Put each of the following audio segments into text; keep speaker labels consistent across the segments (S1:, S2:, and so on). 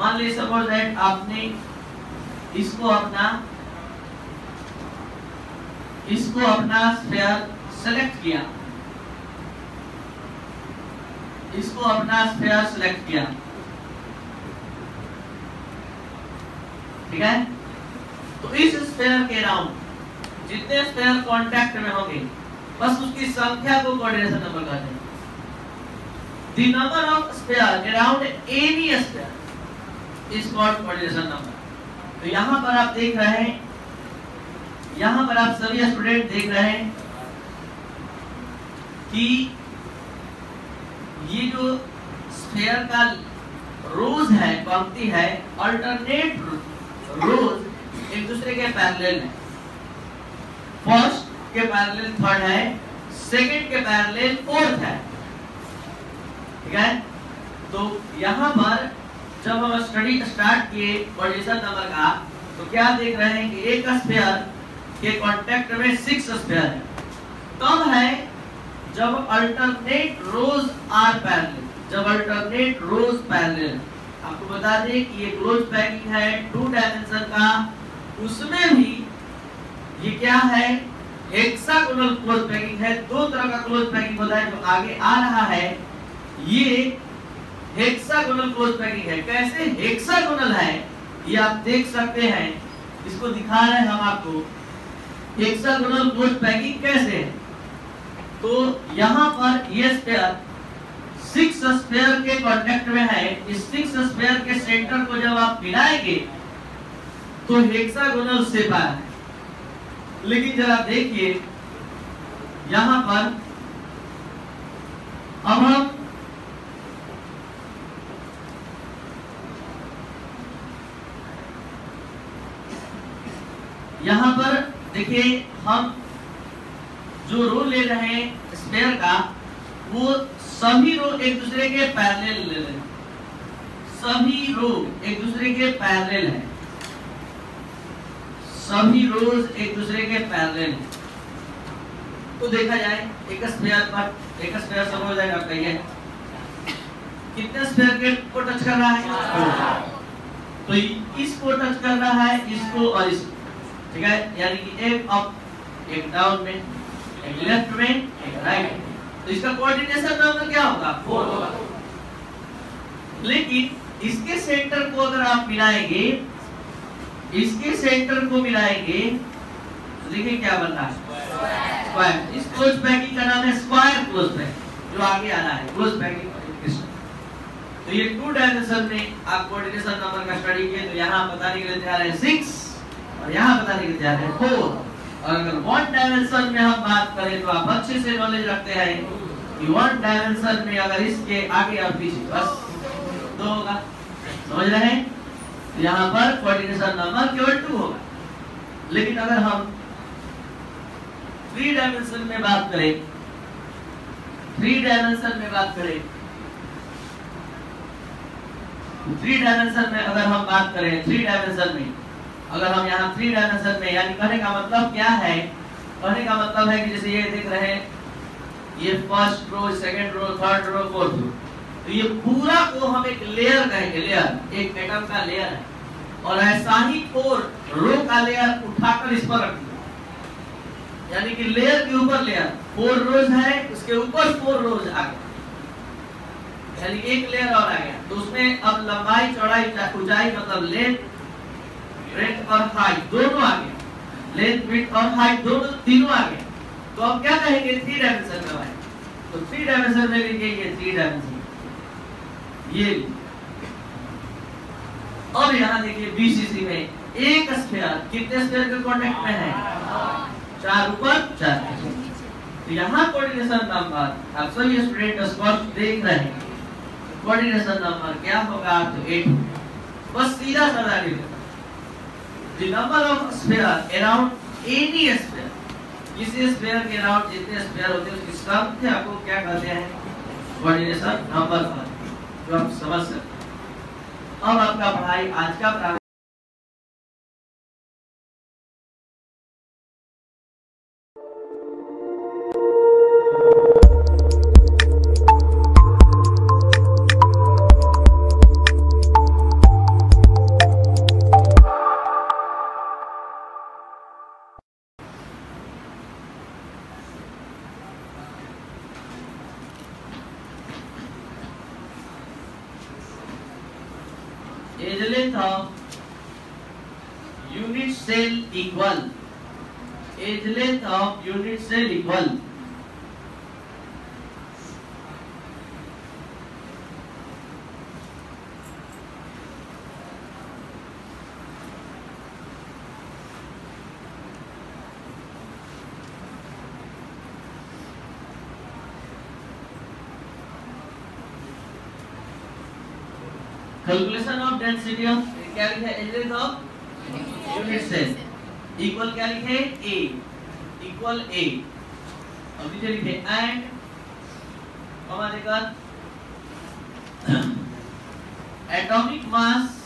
S1: मान लीजिए suppose that आपने इसको अपना इसको अपना स्फीयर सेलेक्ट किया। इसको अपना स्फीयर सेलेक्ट किया। ठीक है? तो इस स्फीयर के राउंड जितने स्फीयर कांटेक्ट में होंगे, बस उसकी संख्या को कोऑर्डिनेशन नंबर कहते हैं। The number of sphere around any sphere called coordination number तो यहाँ पर आप देख रहे हैं, यहाँ पर आप सभी स्टूडेंट देख रहे हैं कि ये जो स्फीयर का रोज है, पंक्ति है अल्टरनेट रोज एक दूसरे के पैरेलल है। फ़र्स्ट के पैरेलल थर्ड है सेकंड के पैरेलल फोर्थ है। ठीक है? तो यहाँ पर जब हम स्टडी स्टार्ट किए कोऑर्डिनेशन नंबर का तो क्या देख रहे हैं कि एक स्फीयर के कांटेक्ट में सिक्स स्फीयर है। तब है जब अल्टरनेट रोज आर पैरेलल जब अल्टरनेट रोज पैरेलल आपको बता दें कि ये क्लोज पैकिंग है टू डायमेंशन का। उसमें भी ये क्या है? हेक्सागोनल क्लोज पैकिंग है। दो तरह का क्लोज पैकिंग होता है जो आगे आ रहा है। ये हेक्सागोनल क्लोज पैकिंग है। कैसे हेक्सागोनल है? ये आप देख सकते हैं। इसको दिखा रहे हैं हम आपको। हेक्सागोनल क्लोज पैकिंग कैसे है? तो यहाँ पर ये स्फीयर सिक्स स्फीयर के कांटेक्ट में है। इस सिक्स स्फीयर के सेंटर को जब आप मिलाएँगे तो हेक्सागोनल शेप आया है। लेकिन जरा देखिए, यहाँ पर अब हम यहाँ पर देखिए हम जो रोल ले रहे हैं स्पेयर का वो सभी रो एक दूसरे के पैरेलल ले रहे हैं। सभी रो एक दूसरे के पैरेलल है। सभी रोज एक दूसरे के पैरेलल हैं। तो देखा जाए एक स्पेयर पर एक स्पेयर सब हो जाएगा कहिए। कितने स्पेयर के को टच कर रहा है? तो इसको टच कर रहा है इसको और इसको। ठीक है? यानी कि एक अप एक डाउन में एक लेफ़्ट में एक राइट तो इसका कोऑर्डिनेशन नंबर क्या होगा? फोर होगा। लेकिन इसके सेंटर को अगर आप मिलाएँगे, इसके सेंटर को मिलाएँगे तो देखिए क्या बन रहा है। स्क्वायर इस क्लोज पैकिंग का नाम है स्क्वायर क्लोज पैकिंग जो आगे आ रहा है क्लोज पैकिंग तो ये टू डायमेंशन में आप कोऑर्डिनेशन नंबर का स्टडी किए तो यहाँ बताने के लिए रहे हैं। सिक्स और यहाँ बताने के रहे हैं फोर और अगर वन डायमेंशन में हम बात करें तो आप अच्छे से नॉलेज रखते हैं कि वन डायमेंशन में अगर इसके आगे और पीछे, बस, दो होगा। समझ रहे हैं? यहाँ पर कोऑर्डिनेशन नंबर केवल टू होगा। लेकिन अगर हम थ्री डायमेंशन में बात करें थ्री डायमेंशन में बात करें थ्री डायमेंशन में अगर हम बात करें थ्री डायमेंशन में अगर हम यहाँ थ्री डायमेंशन में यानी कहने का मतलब क्या है? कहने का मतलब है कि जैसे ये देख रहे हैं, ये first row second row third row fourth row तो ये पूरा को हम एक लेयर कहेंगे लेयर एक एटम का लेयर है। और ऐसा ही फोर रो का लेयर उठाकर इस पर रख दिया। यानी कि लेयर के ऊपर लेयर फोर रोज है, उसके ऊपर फोर रोज आ गया यानी एक लेयर और आ गया। तो उसमें अब लंबाई, चौड़ाई, ऊंचाई मतलब लेंथ ब्रेथ और हाइट दोनों आ गए। लेंथ विड्थ और हाइट दोनों तीनों आ गए। तो अब क्या कहेंगे? थ्री डायमेंशन में आए। तो थ्री डायमेंशन में लिखिए ये थ्री डायमेंशन ये अब यहाँ देखिए बीसीसी में एक स्फीयर कितने स्फीयर के कांटेक्ट में है? चार ऊपर, चार तो यहाँ कोऑर्डिनेशन नंबर आप सभी स्टूडेंट स्पष्ट देख रहे हैं। कोऑर्डिनेशन नंबर क्या होगा? तो एट बस सीधा साधा लिखना the number of sphere around any sphere, किसी स्फीयर के अराउंड जितने स्फीयर होते हैं, उसकी स्ट्रेंथ आपको क्या कहते हैं? कोऑर्डिनेशन नंबर जो आप समझ सकते अब आपका पढ़ाई आज का length edge length of unit cell equal calculation of density of क्या है? Area of unit cell equal क्या लिखे? ए इक्वल ए और नीचे लिखे and atomic mass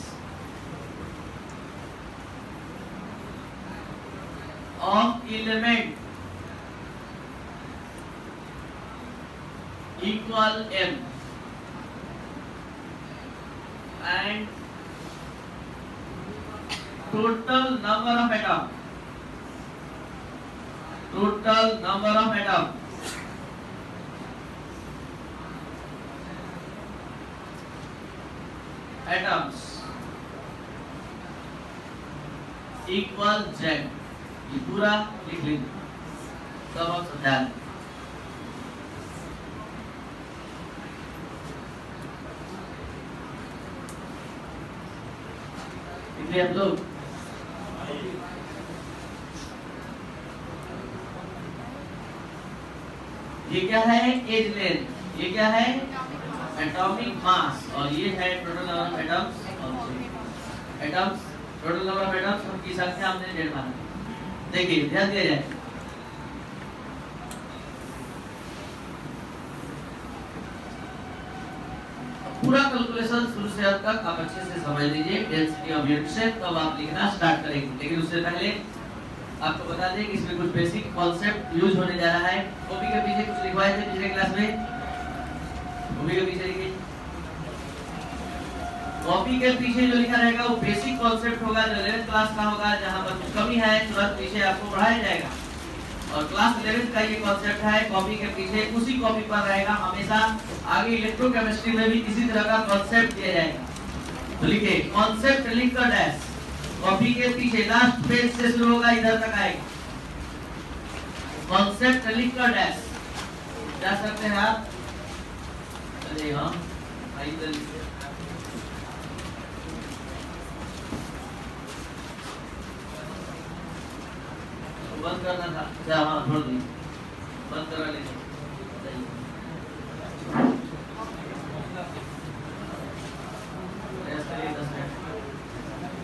S1: of element equal M and total number of atom total number of atom atoms equal Z ये पूरा लिख लेंगे सब आंसर ध्यान इसलिए लोग क्या है? एज लेंथ ये क्या है? एटॉमिक मास और ये है total number of atoms atoms total number of atoms उनकी संख्या हमने डेढ़ माना देखिए, ध्यान दिया जाए। पूरा कैलकुलेशन शुरू से अब तक आप अच्छे से समझ लीजिए डेंसिटी ऑफ़ यूनिट से तब आप लिखना स्टार्ट करेंगे। लेकिन उससे पहले आपको बता दें कि इसमें कुछ बेसिक कॉन्सेप्ट यूज़ होने जा रहा है। कॉपी के पीछे कुछ लिखवाए थे पिछले क्लास में। कॉपी के पीछे लिखिए कॉपी के पीछे जो लिखा रहेगा वो बेसिक कॉन्सेप्ट होगा, जो 11th क्लास का होगा, जहाँ पर कुछ कमी है, तुरंत पीछे आपको पढ़ाया जाएगा। और क्लास 11th का ये कॉन्सेप्ट है कॉपी के पीछे उसी कॉपी पर रहेगा। हमेशा आगे इलेक्ट्रोकेमिस्ट्री में भी इसी तरह का कॉन्सेप्ट दिया जाएगा। तो लिखिए कॉन्सेप्ट लिख कर डैश कॉपी के पीछे लास्ट पेज से शुरू होगा, इधर तक आएगा। कॉन्सेप्ट लिख कर डैश जा सकते हैं आप। अरे हाँ आई जल्दी से बंद करना था। हाँ छोड़ दी। बंद करा लेंगे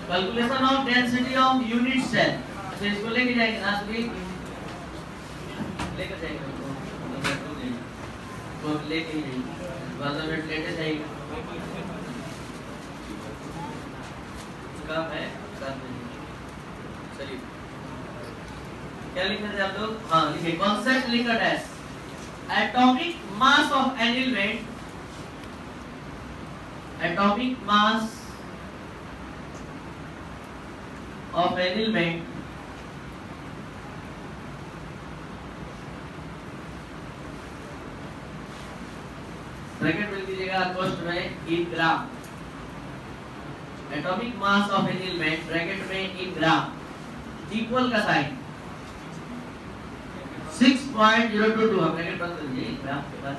S1: calculation of density of unit cell अच्छा इसको लेके जाएँगे ना सभी लेकर जाएँगे तो लेके जाएँगे। बारह मिनट लेटे जाएँगे। काम है, साथ में चलिए। क्या लिखे थे आप लोग? हाँ लिखे कॉन्सेप्ट लिखा dash atomic mass of an element atomic mass of an element bracket में दीजिएगा कॉस्ट में in gram. Atomic mass of an element bracket में इन ग्राम. इक्वल का साइन 6.022 हम ब्रैकेट बंद कर दीजिए ग्राम के बाद.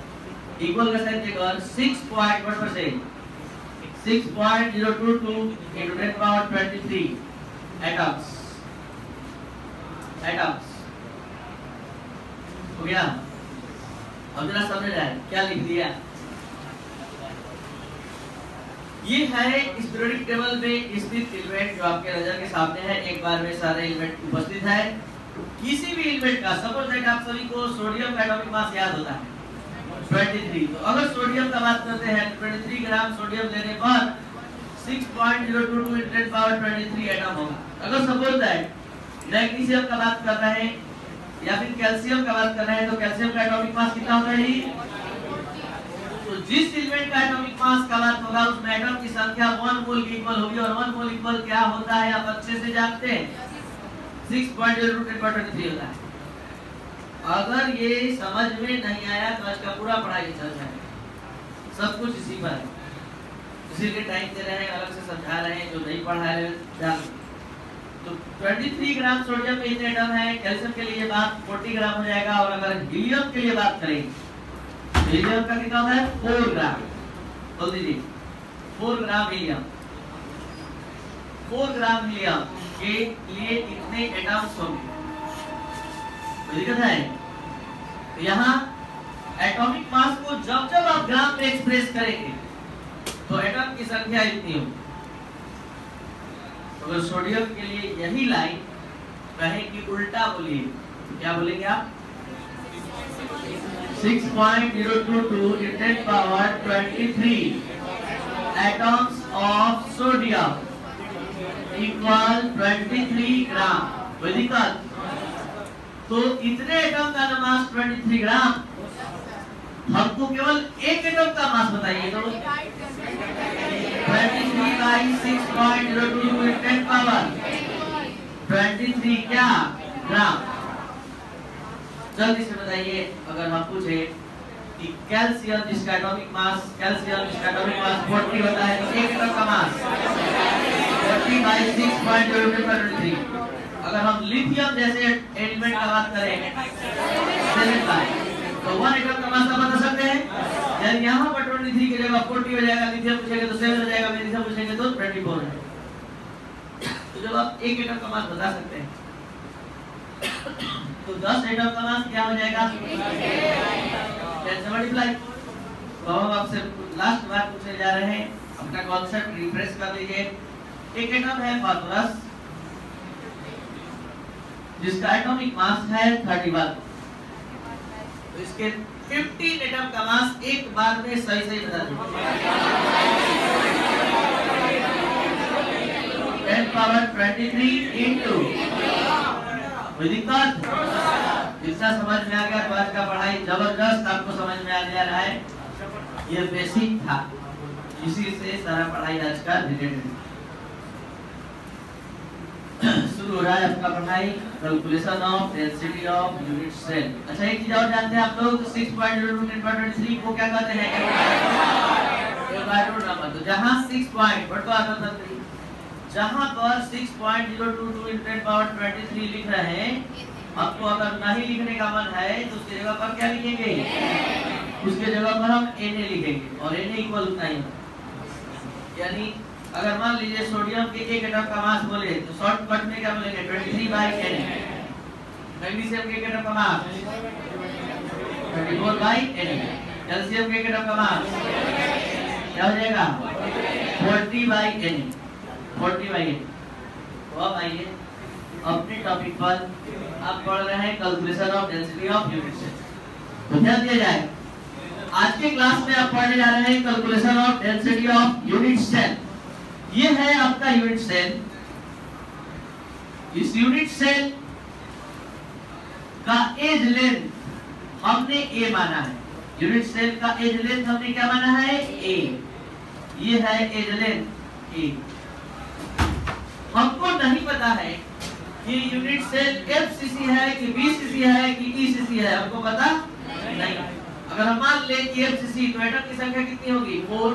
S1: इक्वल का साइन देकर 6 point percent 6.022 into 10 power 23 atoms. Atoms. हो गया? अब जरा समझ आए क्या लिख दिया? ये है इस पीरियोडिक टेबल में स्थित एलिमेंट जो आपके नज़र के सामने है। एक बार में सारे एलिमेंट उपस्थित है। किसी भी एलिमेंट का सपोज़ दैट आप सभी को सोडियम का एटॉमिक मास याद होता है। 23 तो अगर सोडियम का बात करते हैं 23 ग्राम सोडियम लेने पर 6.022 10 पावर 23 एटम होगा अगर सपोज़ दैट मैग्नीशियम का बात कर रहे हैं, या फिर कैल्शियम का बात कर रहे हैं तो कैल्शियम का एटॉमिक मास कितना होगा जी तो जिस एलिमेंट का एटॉमिक मास का बात होगा उसमें एटम की संख्या 1 मोल की इक्वल होगी, और 1 मोल इक्वल क्या होता है, आप अच्छे से जानते हैं। 6.023 होता है। अगर ये समझ में नहीं आया तो आज का पूरा पढ़ाई चल जाएगा सब कुछ इसी पर है। इसीलिए टाइम दे रहे हैं, अलग से समझा रहे हैं, जो नहीं पढ़ा रहे जान तो 23 ग्राम सोडियम में इतने एटम है कैल्शियम के लिए बात 40 ग्राम हो जाएगा, और अगर हीलियम के लिए बात करें हीलियम का कितना है? 4 ग्राम बोल दीजिए। 4 ग्राम हीलियम 4 ग्राम हीलियम के लिए कितने एटम्स होंगे? दिक्कत है? तो यहाँ एटॉमिक मास को जब जब आप ग्राम में एक्सप्रेस करेंगे तो एटम की संख्या इतनी होगी। तो अगर सोडियम के लिए यही लाइन कहे कि उल्टा बोलिए क्या बोलेंगे आप? 6.022 in 10 power 23 atoms of sodium equal 23 ग्राम दिक्कत? तो इतने एटम का मास 23 ग्राम हमको केवल एक एटम का मास बताइए। तो 23 by 6.02 in 10 power. 23 क्या? ग्राम जल्दी से बताइए, अगर हम पूछे कि कैल्शियम जिसका एटॉमिक मास कैल्शियम जिसका एटॉमिक मास 40 होता है तो एक एटम का मास 40 by 6.03 अगर हम लिथियम जैसे एलिमेंट का बात करें तो वन एटम का मास बता सकते हैं? यानी यहाँ पर 23 की जगह 40 हो जाएगा लिथियम पूछेंगे तो 7 हो जाएगा मैग्नीशियम पूछेंगे तो 24 हो। जाएगा तो जब आप एक एटम का मास बता सकते हैं तो 10 एटम का मास क्या हो जाएगा? 10 मल्टीप्लाई तो हम आपसे लास्ट बार पूछने जा रहे हैं, अपना कॉन्सेप्ट रिफ्रेश कर लीजिए। एक एटम है फास्फोरस जिसका एटॉमिक मास है 31 तो इसके 15 एटम का मास एक बार में सही सही बता 10 पावर 23 इनटू कोई दिक्कत जितना समझ में आ गया तो आज का पढ़ाई ज़बरदस्त आपको समझ में आ गया रहा है ये बेसिक था। इसी से सारा पढ़ाई आज का रिलेटेड शुरू हो रहा है आपका पढ़ाई calculation of density of unit cell अच्छा एक चीज़ और जानते हैं आप लोग 6.023 को क्या कहते हैं? एवोगाड्रो नंबर तो जहाँ 6 पॉइंट बटवा आता जहाँ पर 6.022 into 10 पावर 23 लिख रहे हैं, आपको अगर नहीं लिखने का मन है तो उसकी जगह पर क्या लिखेंगे? उसके जगह पर हम Na लिखेंगे, और Na इक्वल उतना ही यानी अगर मान लीजिए सोडियम के एक एटम का मास बोले तो शॉर्ट कट में क्या बोलेंगे? 23 बाय Na मैग्नीशियम के एक एटम का मास? 24 बाय Na कैल्शियम के एक एटम का मास? क्या हो जाएगा? 40 बाय Na 40 बाय Na तो अब आइए, अपने टॉपिक पर आप पढ़ रहे हैं calculation of density of unit तो ध्यान दिया जाए, आज के क्लास में आप पढ़ने जा रहे हैं calculation of density of unit cell ये है आपका यूनिट सेल इस यूनिट सेल का एज लेंथ हमने ए माना है. यूनिट सेल का एज लेंथ हमने क्या माना है? ए ये है एज लेंथ ए हमको नहीं पता है कि यूनिट सेल एफसीसी है कि बीसीसी है कि ईसीसी है. हमको पता नहीं. अगर हम मान लें कि एफसीसी तो एटम की संख्या कितनी होगी? 4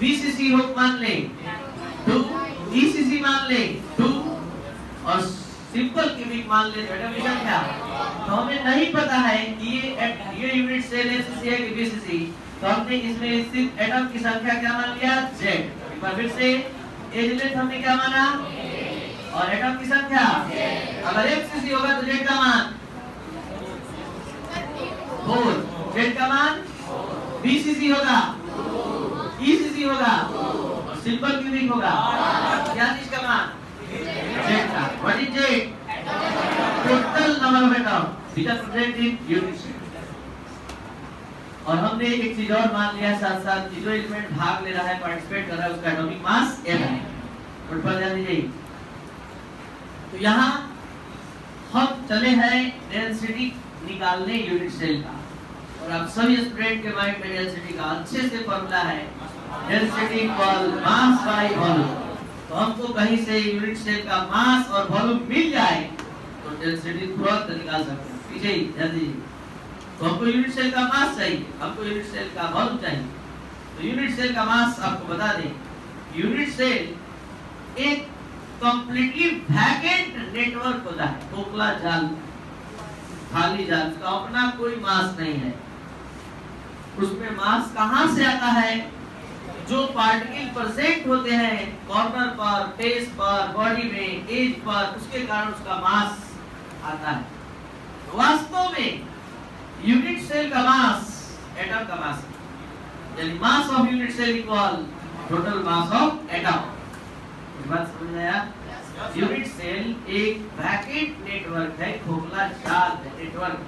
S1: बीसीसी हो, मान ले. 2 ईसीसी मान ले. 2 और सिंपल क्यूबिक मान ले. तो एटम की तो हमें नहीं पता है कि ये ये यूनिट सेल एफसीसी है कि बीसीसी तो हमने इसमें स्थित एटम की संख्या क्या मान लिया? एक बार फिर से. एज लेंथ हमने क्या माना? और एटम की संख्या? अगर एक सीसी होगा तो जेड का मान? फोर जेड का मान? बीसीसी होगा. ईसीसी होगा. और सिंपल क्यूबिक होगा? क्या चीज़ का मान Z Z total number of atom are present in unit और हमने एक चीज़ और मान लिया साथ साथ कि जो एलिमेंट भाग ले रहा है पार्टिसिपेट कर रहा है, उसका एटॉमिक मास m है। और पर ध्यान दीजिए। तो यहाँ हम चले हैं डेंसिटी निकालने यूनिट सेल का। और आप सभी स्टूडेंट के माइंड में डेंसिटी का अच्छे से फॉर्मूला है। Density equal mass by volume तो हमको कहीं से यूनिट सेल का मास और वॉल्यूम मिल जाए तो डेंसिटी तुरंत निकाल सकते हैं। पीछे ही, ध्यान दीजिए। तो हमको यूनिट सेल का मास चाहिए, हमको यूनिट सेल का वॉल्यूम चाहिए। तो यूनिट सेल का मास आपको बता दें यूनिट सेल एक कंप्लीटली वैकेंट नेटवर्क होता है, खोखला जाल, खाली जाल का अपना कोई मास नहीं है। उसमें मास कहाँ से आता है? जो पार्टिकल प्रेजेंट होते हैं कॉर्नर पर फेस पर बॉडी में एज पर उसके कारण उसका मास आता है। वास्तव में यूनिट सेल का मास एटम का मास यानी mass of unit cell equal total mass of atom बात समझ में आया? यूनिट सेल एक वैकेंट नेटवर्क है खोखला जाल नेटवर्क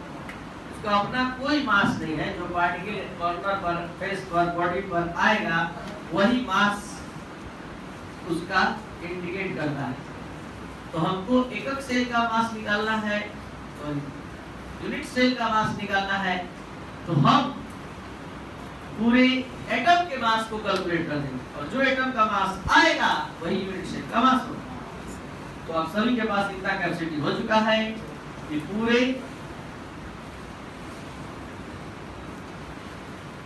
S1: उसका अपना कोई मास नहीं है, जो पार्टिकल कॉर्नर पर फेस पर बॉडी पर आएगा, वही मास उसका इंडिकेट करता है। तो हमको एकक सेल का मास निकालना है तो यूनिट सेल का मास निकालना है तो हम पूरे एटम के मास को कैलकुलेट कर देंगे। और जो एटम का मास आएगा, वही यूनिट सेल का मास होगा। तो आप सभी के पास इतना कैपेसिटी हो चुका है कि पूरे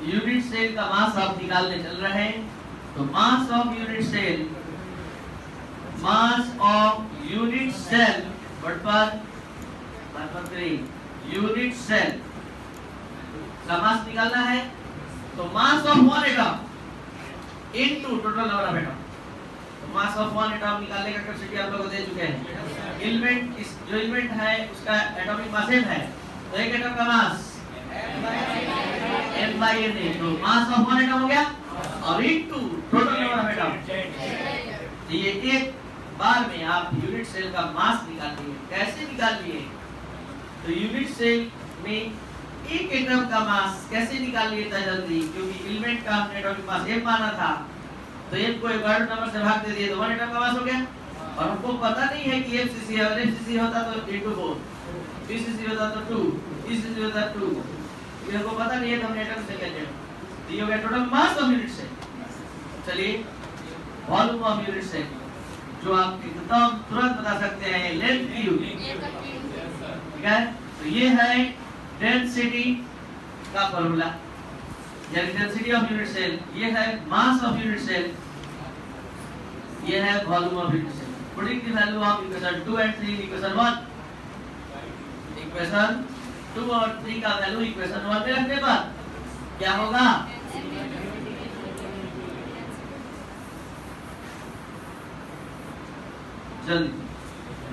S1: यूनिट सेल का मास आप निकालने चल रहे हैं तो mass of unit cell, mass of unit cell but पर यूनिट सेल का मास निकालना है तो mass of one atom into total number of atom mass of one atom निकालने का कैपेसिटी आप लोगों दे चुके हैं। एलिमेंट इस, जो एलिमेंट है, उसका एटॉमिक मास है तो एक एटम का मास m by n है तो मास ऑफ़ वन एटम हो गया, और into total number of atom तो ये एक बार में आप यूनिट सेल का मास निकाल लिए कैसे निकाल लिए तो यूनिट सेल में एक एटम का मास कैसे निकाल लिए था जल्दी? क्योंकि एलिमेंट का हमने एटॉमिक मास m माना था। तो m को एक वर्ड नंबर से भाग दे दिए तो वन एटम का मास हो गया। और हमको पता नहीं है कि FCC है अगर FCC होता तो इनटू 4 PCC होता तो 2 ECC होता 2 ये हमको पता नहीं है तो हमने एटम से ले लिया तो ये गया total mass of unit cell चलिए वॉल्यूम ऑफ़ यूनिट सेल जो आप एकदम तुरंत बता सकते हैं लेंथ क्यू ठीक है? तो ये है डेंसिटी का फॉर्मूला यानी डेंसिटी ऑफ़ यूनिट सेल ये है मास ऑफ़ यूनिट सेल ये है volume of unit cell putting the value of equation 2 and 3 equation 1 equation two और थ्री का वैल्यू इक्वेशन वन में रखने पर? क्या होगा?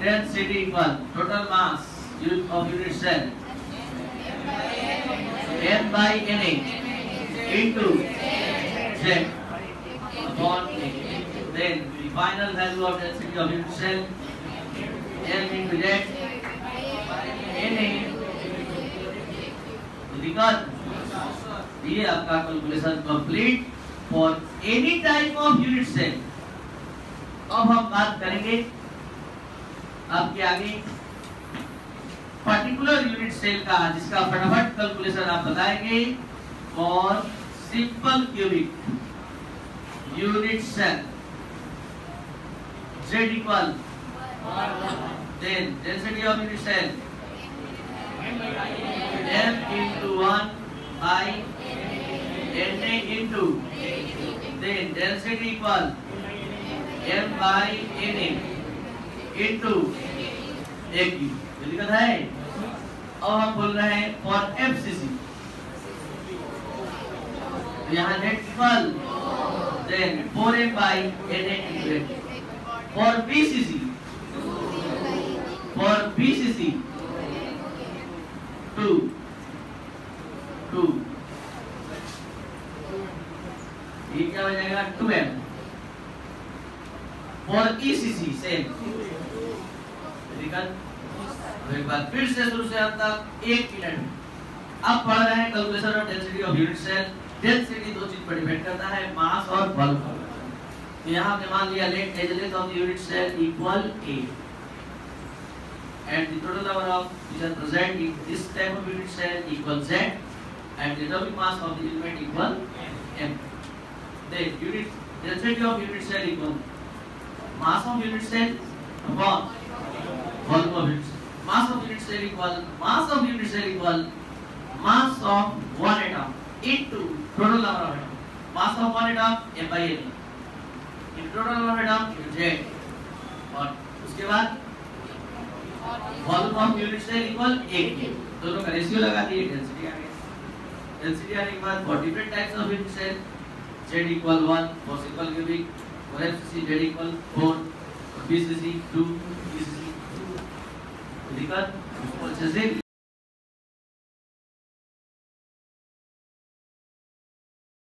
S1: Density equal total mass of unit cell N by N into then final value of density of unit cell N into Z N A because ये आपका calculation complete for any type of unit cell अब हम बात करेंगे आपके आगे particular unit cell का जिसका फटाफट कैलकुलेशन आप बताएँगे और simple cubic unit cell z equal then density of unit cell. m into 1 by n a into. Then density equal m by n a into. A q ये लिखा है? अब हम बोल रहे हैं फॉर एफ़ सी सी यहाँ net फल then four M by N A for B C C for B C C 2 2 ये क्या हो जाएगा? 2m फॉर ईसीसी सेम एक बार फिर से शुरू से तक एक मिनट अब पढ़ रहे हैं calculation of density of unit cell density दो चीज़ पर डिपेंड करता है मास और वॉल्यूम तो यहाँ पे मान लिया let edge length of unit cell equal a. and the total number of which are present in this type of unit cell equal z and the atomic mass of the element equal m the unit density of unit cell equal mass of unit cell upon volume of unit cell mass of unit cell equal mass of unit cell equal mass of one atom into total number of atom mass of one atom m by n in total number of atom z और उसके बाद volume of unit cell equal 1 के दोनों का ratio लगा दिए density आ गया। Density आने के बाद for different types of unit cell z equal 1 for simple cubic for FCC z equal 4 for bcc 2 BCC 2 दिक्कत अच्छे से